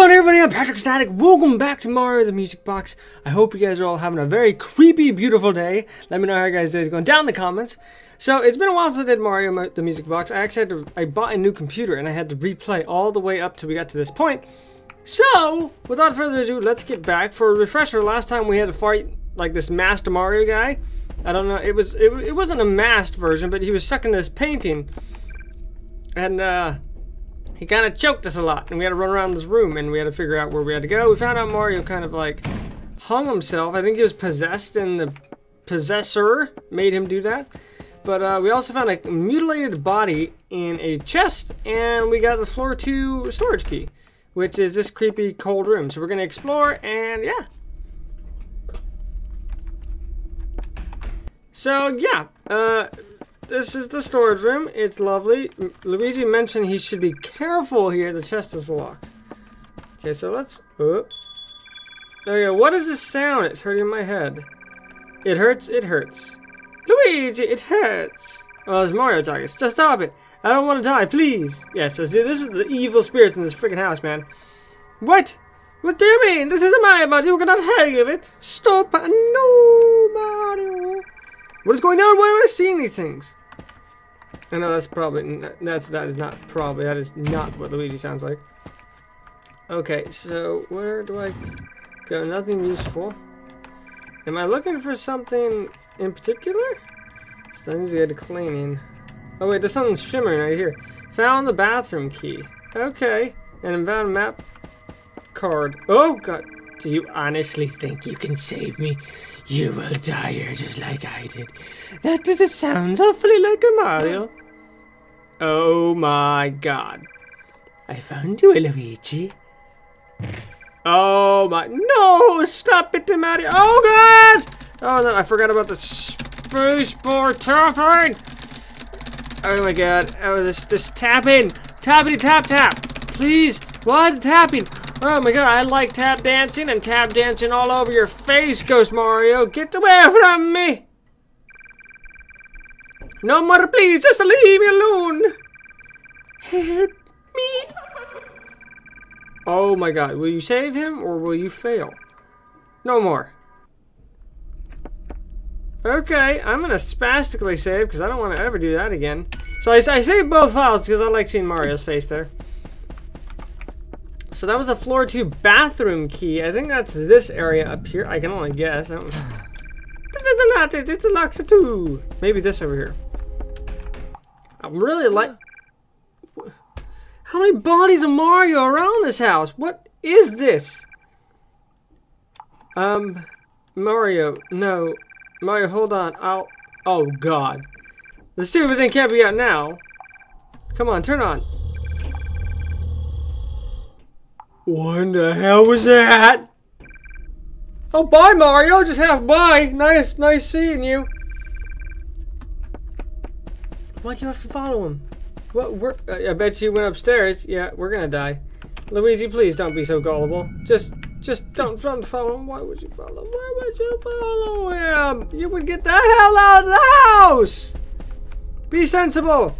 going everybody? I'm Patrick Static. Welcome back to Mario the Music Box. I hope you guys are all having a very creepy, beautiful day. Let me know how your guys' day is going down in the comments. So, it's been a while since I did Mario the Music Box. I actually had to, I bought a new computer and I had to replay all the way up till we got to this point. So, without further ado, let's get back. For a refresher, last time we had to fight like this masked Mario guy. I don't know, it was, it, it wasn't a masked version, but he was sucking this painting. And, uh, he kind of choked us a lot, and we had to run around this room, and we had to figure out where we had to go. We found out Mario kind of like hung himself. I think he was possessed, and the possessor made him do that. But uh, we also found a mutilated body in a chest, and we got the floor 2 storage key, which is this creepy cold room. So we're going to explore, and yeah. So yeah, uh, this is the storage room. It's lovely. Luigi mentioned he should be careful here. The chest is locked. Okay, so let's... Oh. There we go. What is this sound? It's hurting my head. It hurts. It hurts. Luigi, it hurts. Oh, it's Mario talking. Just stop it. I don't want to die, please. Yes, yeah, so this is the evil spirits in this freaking house, man. What? What do you mean? This isn't my body. You cannot have it. Stop. No, Mario. What is going on? Why am I seeing these things? I know that's probably that's that is not probably that is not what Luigi sounds like. Okay, so where do I go? Nothing useful. Am I looking for something in particular? Still needs to cleaning. Oh wait, there's something shimmering right here. Found the bathroom key. Okay, and found a map card. Oh god, do you honestly think you can save me? You will die here just like I did. That doesn't sound awfully like a Mario. Oh my god. I found you, Luigi. Oh my- No! Stop it, Mario! Oh god! Oh no, I forgot about the space bar tapping! Oh my god. Oh, this, this tapping! Tappity tap tap! Please! What? Tapping! Oh my god, I like tap dancing and tap dancing all over your face, Ghost Mario! Get away from me! No more, please, just leave me alone. Help me. Oh my god, will you save him or will you fail? No more. Okay, I'm gonna spastically save because I don't want to ever do that again. So I, I saved both files because I like seeing Mario's face there. So that was a floor 2 bathroom key. I think that's this area up here. I can only guess. It's not it. It's a locked too. Maybe this over here. I'm really like... How many bodies of Mario around this house? What is this? Um, Mario, no. Mario, hold on. I'll... Oh, God. The stupid thing can't be out now. Come on, turn on. What the hell was that? Oh, bye, Mario. Just half bye. Nice, nice seeing you. Why do you have to follow him? What? We're, I bet you went upstairs. Yeah, we're gonna die. Luigi, please don't be so gullible. Just, just don't, don't follow him. Why would you follow? Him? Why would you follow him? You would get the hell out of the house. Be sensible.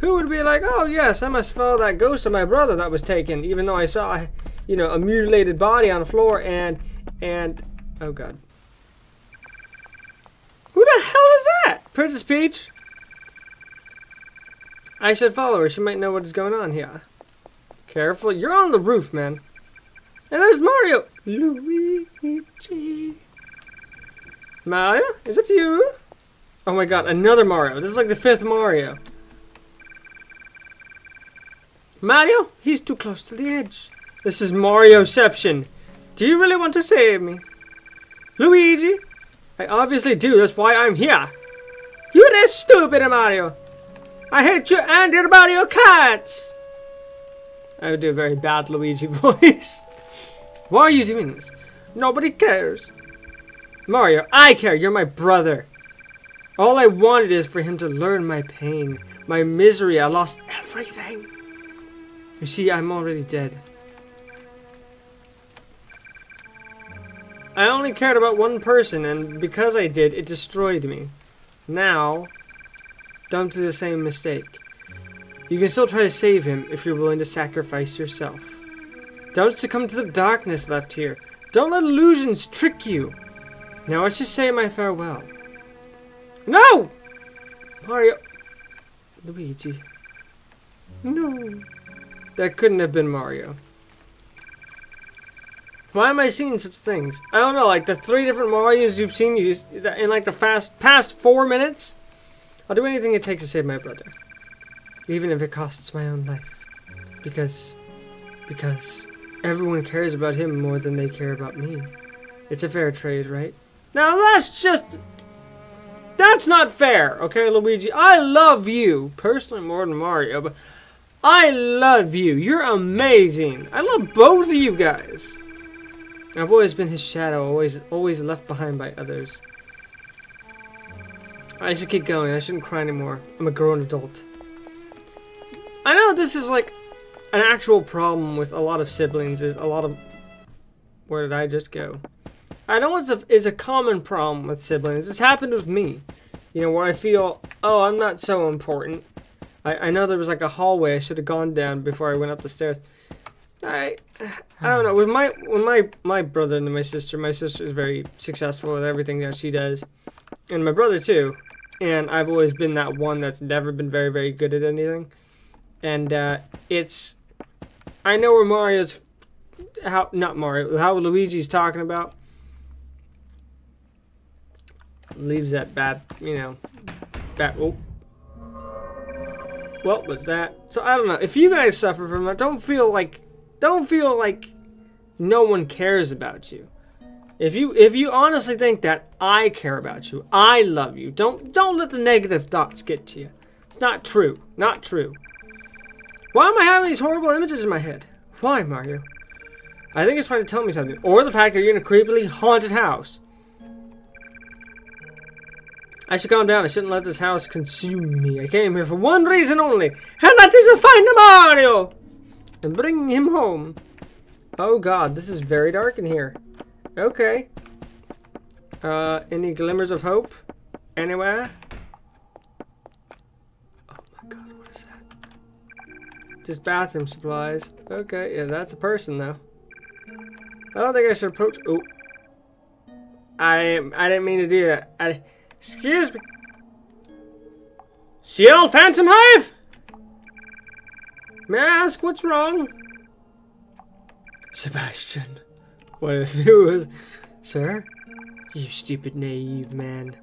Who would be like, oh yes, I must follow that ghost of my brother that was taken, even though I saw, you know, a mutilated body on the floor and, and, oh god. Who the hell is that? Princess Peach? I should follow her. She might know what is going on here. Careful. You're on the roof, man. And there's Mario. Luigi. Mario? Is it you? Oh my god, another Mario. This is like the fifth Mario. Mario? He's too close to the edge. This is Marioception. Do you really want to save me? Luigi? I obviously do. That's why I'm here. You're stupid, Mario. I hate you and your Mario Karts! I would do a very bad Luigi voice. Why are you doing this? Nobody cares. Mario, I care. You're my brother. All I wanted is for him to learn my pain, my misery. I lost everything. You see, I'm already dead. I only cared about one person, and because I did, it destroyed me. Now, don't do the same mistake. You can still try to save him if you're willing to sacrifice yourself. Don't succumb to the darkness left here. Don't let illusions trick you. Now I should say my farewell. No! Mario. Luigi. No. That couldn't have been Mario. Why am I seeing such things? I don't know, like the three different Marios you've seen in like the fast past four minutes? I'll do anything it takes to save my brother. Even if it costs my own life. Because, because everyone cares about him more than they care about me. It's a fair trade, right? Now that's just, that's not fair, okay, Luigi? I love you, personally more than Mario, but I love you. You're amazing. I love both of you guys. I've always been his shadow, always always left behind by others. I should keep going. I shouldn't cry anymore. I'm a grown adult. I know this is like an actual problem with a lot of siblings. Is a lot of where did I just go? I know it's a it's a common problem with siblings. It's happened with me. You know where I feel oh I'm not so important. I I know there was like a hallway I should have gone down before I went up the stairs. I I don't know. With my with my my brother and my sister, my sister is very successful with everything that she does, and my brother too. And I've always been that one that's never been very very good at anything. And uh, it's I know where Mario's how not Mario how Luigi's talking about leaves that bad you know bad oh what was that so I don't know if you guys suffer from that don't feel like don't feel like no one cares about you. If you if you honestly think that I care about you, I love you, don't don't let the negative thoughts get to you. It's not true. Not true. Why am I having these horrible images in my head? Why, Mario? I think it's trying to tell me something. Or the fact that you're in a creepily haunted house. I should calm down. I shouldn't let this house consume me. I came here for one reason only, and that is to find Mario! and bring him home. Oh god, this is very dark in here. Okay. Uh, any glimmers of hope? Anywhere? Oh my god, what is that? Just bathroom supplies. Okay, yeah, that's a person though. I don't think I should approach. Oh. I I didn't mean to do that. I, excuse me. Ciel Phantomhive? May I ask what's wrong? Sebastian, what if it was... Sir? You stupid naive man.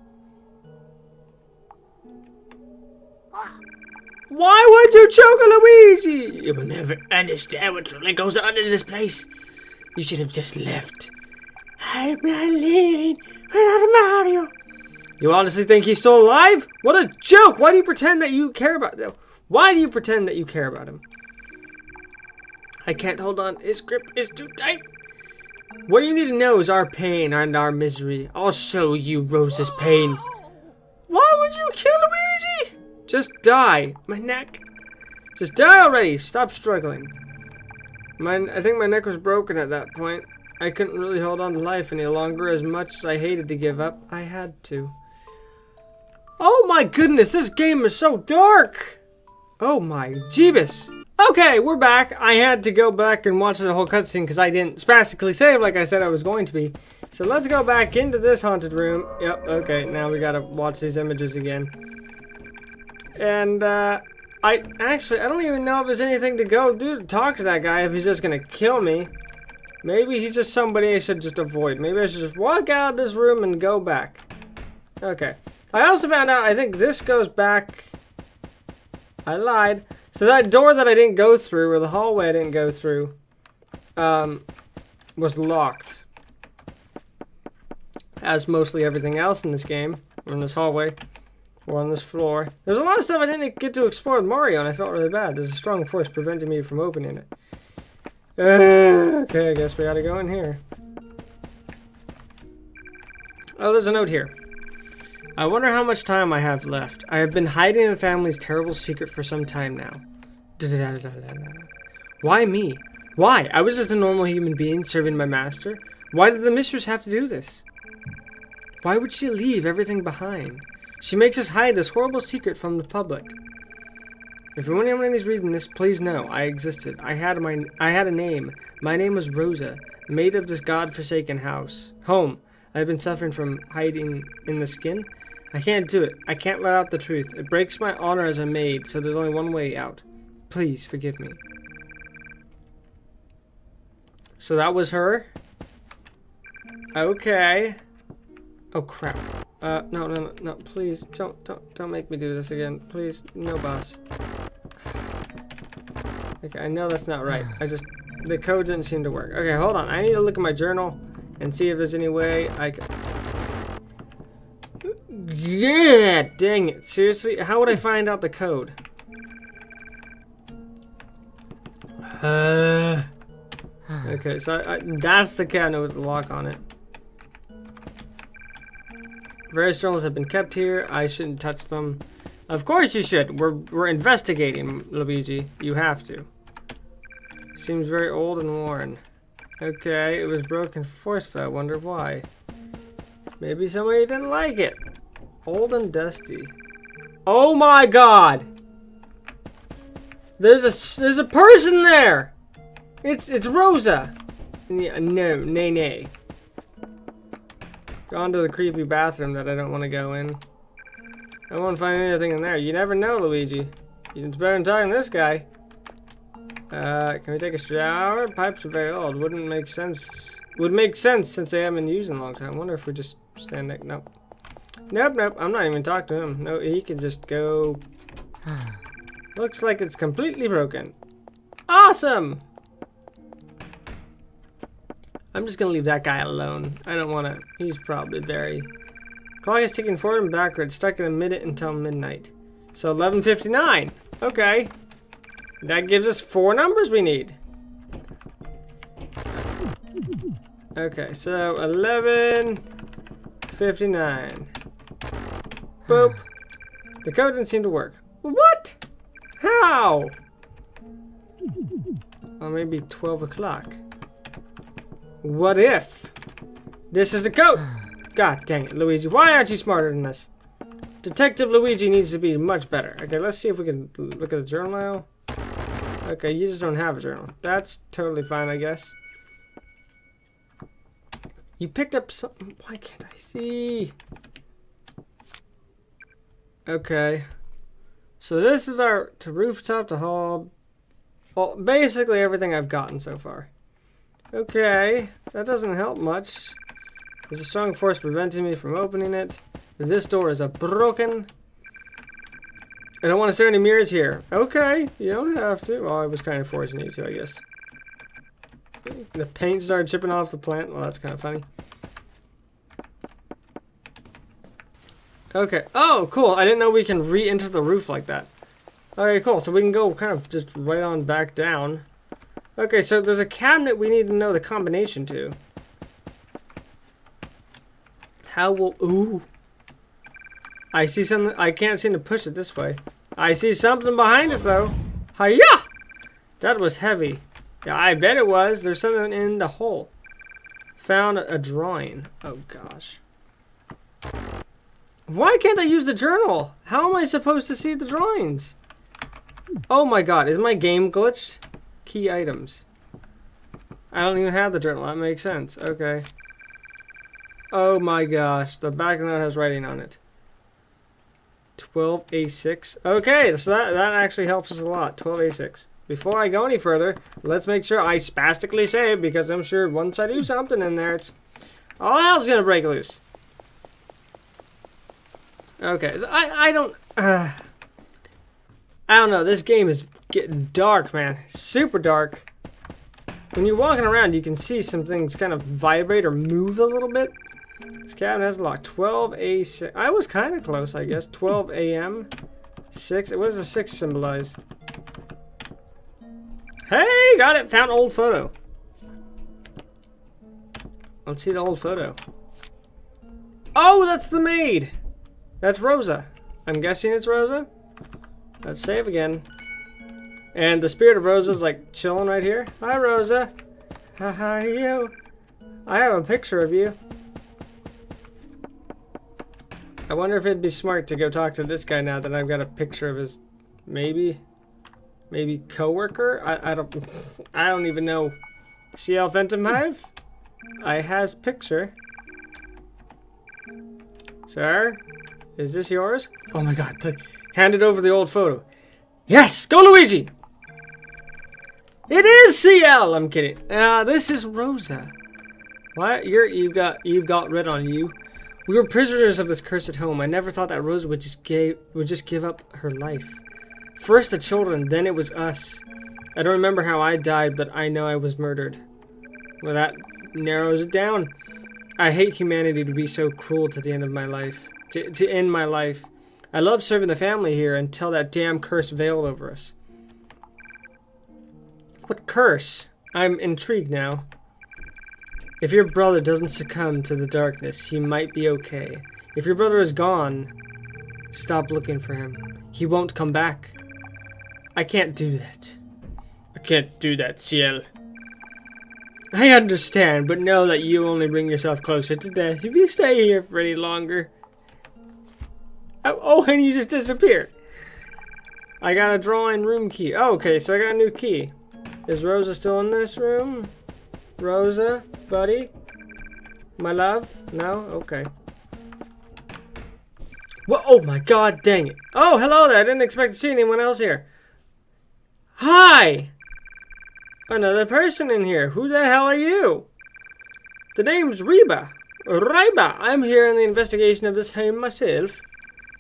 Why would you choke Luigi? You will never understand what really goes on in this place. You should have just left. I'm not leaving without Mario. You honestly think he's still alive? What a joke! Why do you pretend that you care about him? Why do you pretend that you care about him? I can't hold on. His grip is too tight. What you need to know is our pain and our misery. I'll show you Rose's pain. Why would you kill Luigi? Just die. My neck. Just die already. Stop struggling. My, I think my neck was broken at that point. I couldn't really hold on to life any longer. As much as I hated to give up, I had to. Oh my goodness, this game is so dark! Oh my Jeebus. Okay, we're back. I had to go back and watch the whole cutscene because I didn't spastically save like I said I was going to be. So let's go back into this haunted room. Yep, okay, now we gotta watch these images again. And, uh, I actually, I don't even know if there's anything to go do to talk to that guy if he's just gonna kill me. Maybe he's just somebody I should just avoid. Maybe I should just walk out of this room and go back. Okay. I also found out, I think this goes back I lied. So that door that I didn't go through, or the hallway I didn't go through, um, was locked. As mostly everything else in this game, or in this hallway, or on this floor. There's a lot of stuff I didn't get to explore with Mario, and I felt really bad. There's a strong force preventing me from opening it. Uh, okay, I guess we gotta go in here. Oh, there's a note here. I wonder how much time I have left. I have been hiding the family's terrible secret for some time now. Why me? Why? I was just a normal human being serving my master. Why did the mistress have to do this? Why would she leave everything behind? She makes us hide this horrible secret from the public. If anyone is reading this, please know I existed. I had my I had a name. My name was Rosa, maid of this god-forsaken house. Home. I've been suffering from hiding in the skin. I can't do it. I can't let out the truth. It breaks my honor as a maid, so there's only one way out. Please forgive me. So that was her. Okay. Oh crap. Uh, no, no, no, no, please, don't, don't, don't make me do this again. Please, no, boss. Okay, I know that's not right. I just, the code didn't seem to work. Okay, hold on. I need to look at my journal and see if there's any way I can... Yeah, dang it. Seriously, how would I find out the code? Uh, okay, so I, I, that's the cabinet with the lock on it. Various journals have been kept here. I shouldn't touch them. Of course you should. We're, we're investigating, Luigi. You have to. Seems very old and worn. Okay, it was broken forcefully. I wonder why. Maybe somebody didn't like it. Old and dusty. Oh my god! There's a there's a person there. It's it's Rosa. Yeah, no, nay, nay. Gone to the creepy bathroom that I don't want to go in. I won't find anything in there. You never know, Luigi. It's better than talking to this guy. Uh, can we take a shower? Pipes are very old. Wouldn't make sense. Would make sense since they haven't been used in a long time. wonder if we just stand there. Nope. Nope, nope. I'm not even talking to him. No, he can just go. Looks like it's completely broken. Awesome! I'm just gonna leave that guy alone. I don't wanna, he's probably very... Clock is ticking forward and backward, stuck in a minute until midnight. So 11.59, okay. That gives us four numbers we need. Okay, so 11.59. Boop. The code didn't seem to work. What? How? Or maybe 12 o'clock. What if? This is the code. God dang it, Luigi. Why aren't you smarter than this? Detective Luigi needs to be much better. Okay, let's see if we can look at the journal now. Okay, you just don't have a journal. That's totally fine, I guess. You picked up something. Why can't I see? Okay. So this is our to rooftop to hall. Well, basically everything I've gotten so far. Okay, that doesn't help much. There's a strong force preventing me from opening it. This door is a broken. I don't want to see any mirrors here. Okay, you don't have to. Well, I was kind of forcing you to, I guess. The paint started chipping off the plant. Well, that's kind of funny. Okay. Oh, cool. I didn't know we can re-enter the roof like that. Okay, cool. So we can go kind of just right on back down. Okay, so there's a cabinet we need to know the combination to. How will... Ooh. I see something... I can't seem to push it this way. I see something behind it, though. Hiya! That was heavy. Yeah, I bet it was. There's something in the hole. Found a drawing. Oh, gosh. Why can't I use the journal? How am I supposed to see the drawings? Oh my god, is my game glitched? Key items. I don't even have the journal. That makes sense. Okay. Oh my gosh. The back note has writing on it. 12A6. Okay, so that, that actually helps us a lot. 12A6. Before I go any further, let's make sure I spastically save because I'm sure once I do something in there, it's all hell's gonna break loose. Okay, so I, I don't... Uh, I don't know. This game is getting dark, man. Super dark. When you're walking around, you can see some things kind of vibrate or move a little bit. This cabin has a lock. 12 A. I was kind of close, I guess. 12 a.m. 6. What does the 6 symbolize? Hey, got it. Found old photo. Let's see the old photo. Oh, that's the maid. That's Rosa. I'm guessing it's Rosa. Let's save again. And the spirit of Rosa's like chilling right here. Hi, Rosa. How are you? I have a picture of you. I wonder if it'd be smart to go talk to this guy now that I've got a picture of his... Maybe? Maybe coworker? I, I don't I don't even know. Ciel Phantomhive? I has picture. Sir? Is this yours? Oh my god, hand it over the old photo. Yes! Go Luigi! It is Ciel! I'm kidding. Uh, this is Rosa. What? You're you've got you've got red on you. We were prisoners of this cursed home. I never thought that Rosa would just gave would just give up her life. First the children, then it was us. I don't remember how I died, but I know I was murdered. Well, that narrows it down. I hate humanity to be so cruel to the end of my life. To, to end my life. I love serving the family here until that damn curse veiled over us. What curse? I'm intrigued now. If your brother doesn't succumb to the darkness, he might be okay. If your brother is gone, stop looking for him. He won't come back. I can't do that. I can't do that, Ciel. I understand, but know that you only bring yourself closer to death if you stay here for any longer. Oh, oh and you just disappeared. I got a drawing room key. Oh, okay, so I got a new key. Is Rosa still in this room? Rosa, buddy? My love? No? Okay. What? Oh my god, dang it. Oh, hello there. I didn't expect to see anyone else here. Hi! Another person in here. Who the hell are you? The name's Reba. Reba. I'm here in the investigation of this home myself.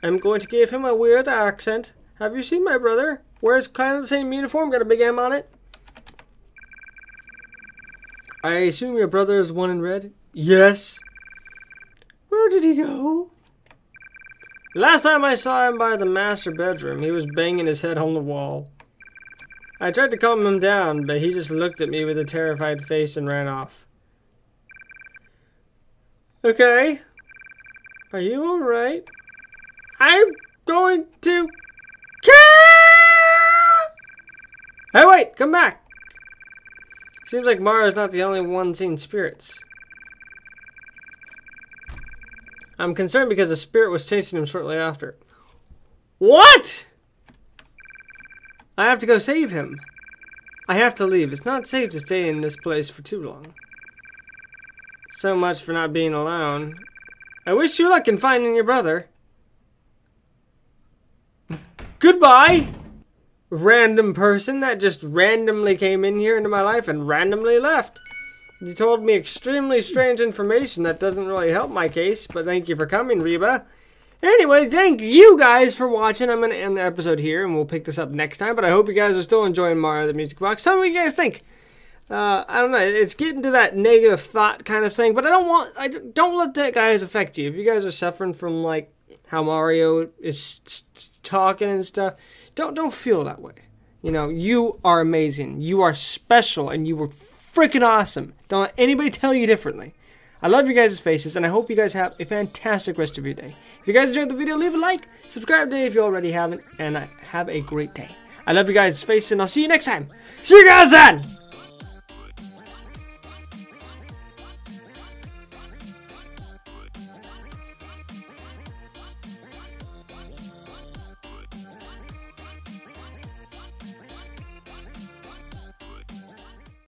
I'm going to give him a weird accent. Have you seen my brother? Wears kind of the same uniform, got a big M on it. I assume your brother is one in red? Yes. Where did he go? Last time I saw him by the master bedroom, he was banging his head on the wall. I tried to calm him down, but he just looked at me with a terrified face and ran off. Okay. Are you alright? I'm going to kill! Hey, wait! Come back! Seems like Mario's not the only one seeing spirits. I'm concerned because a spirit was chasing him shortly after. What? I have to go save him. I have to leave. It's not safe to stay in this place for too long. So much for not being alone. I wish you luck in finding your brother. Goodbye! random person that just randomly came in here into my life and randomly left. You told me extremely strange information that doesn't really help my case, but thank you for coming, Reba. Anyway, thank you guys for watching. I'm going to end the episode here, and we'll pick this up next time, but I hope you guys are still enjoying Mario the Music Box. Tell me what you guys think. Uh, I don't know. It's getting to that negative thought kind of thing, but I don't want. I don't let that guys affect you. If you guys are suffering from like how Mario is talking and stuff, don't don't feel that way. You know, you are amazing. You are special and you were freaking awesome. Don't let anybody tell you differently. I love you guys' faces and I hope you guys have a fantastic rest of your day. If you guys enjoyed the video, leave a like, subscribe today if you already haven't, and have a great day. I love you guys' faces and I'll see you next time. See you guys then!